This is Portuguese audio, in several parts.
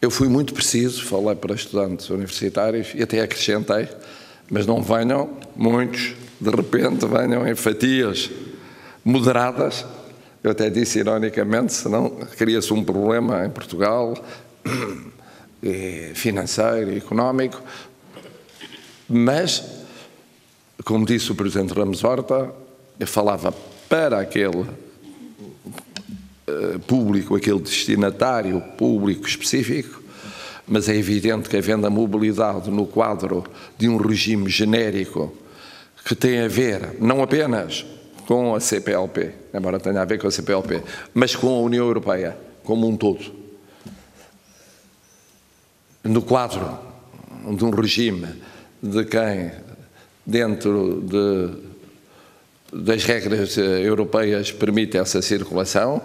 Eu fui muito preciso, falei para estudantes universitários e até acrescentei, mas não venham muitos, de repente venham em fatias moderadas. Eu até disse ironicamente, senão cria-se um problema em Portugal financeiro e económico, mas, como disse o Presidente Ramos Horta, eu falava para aquele público, aquele destinatário público específico, mas é evidente que havendo a mobilidade no quadro de um regime genérico que tem a ver não apenas com a CPLP, embora tenha a ver com a CPLP, mas com a União Europeia como um todo. No quadro de um regime de quem, dentro de das regras eh, europeias permite essa circulação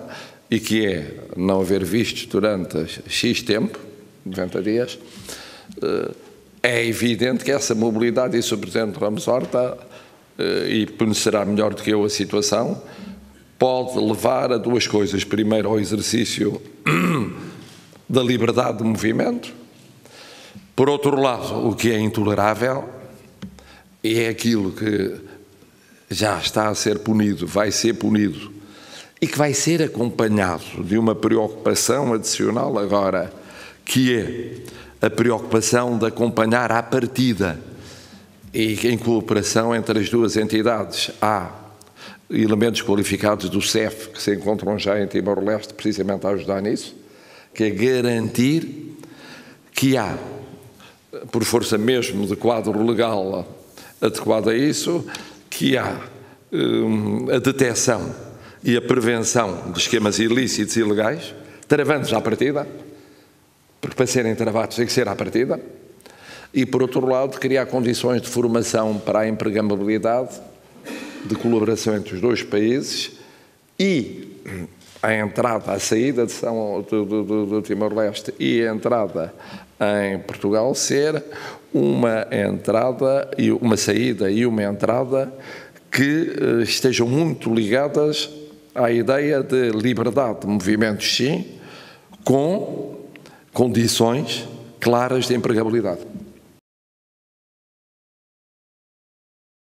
e que é não haver vistos durante X tempo, 90 dias, eh, é evidente que essa mobilidade, isso o Presidente Ramos Horta, eh, e conhecerá melhor do que eu a situação, pode levar a duas coisas. Primeiro, ao exercício da liberdade de movimento. Por outro lado, o que é intolerável é aquilo que já está a ser punido, vai ser punido, e que vai ser acompanhado de uma preocupação adicional agora, que é a preocupação de acompanhar à partida e em cooperação entre as duas entidades. Há elementos qualificados do CEF que se encontram já em Timor-Leste precisamente a ajudar nisso, que é garantir que há, por força mesmo de quadro legal adequado a isso, que há hum, a detecção e a prevenção de esquemas ilícitos e ilegais, travando à partida, porque para serem travados tem que ser à partida, e por outro lado criar condições de formação para a empregabilidade, de colaboração entre os dois países e a entrada, a saída de São, do, do, do Timor-Leste e a entrada em Portugal ser uma entrada e uma saída e uma entrada que eh, estejam muito ligadas à ideia de liberdade de movimentos, sim, com condições claras de empregabilidade.